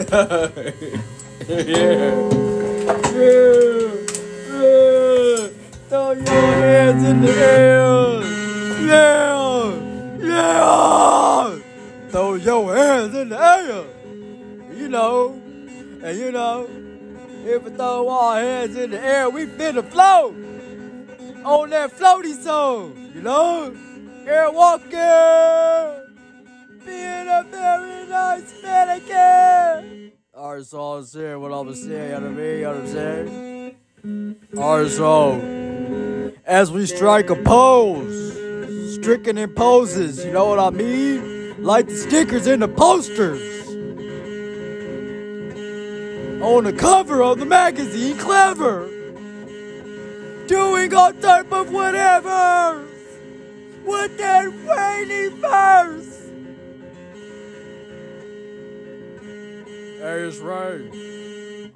yeah. Throw your hands in the air. Yeah. Yeah. Throw your hands in the air. You know. And you know, if we throw our hands in the air, we finna float on that floaty song. You know? Air walking. Being a very nice man again. Alright, so I'm what you know what I mean? You know what I'm saying? So as we strike a pose, stricken in poses, you know what I mean? Like the stickers in the posters. On the cover of the magazine, clever. Doing all type of whatever. With that rainy verse. Hey, it's Ray. Ray.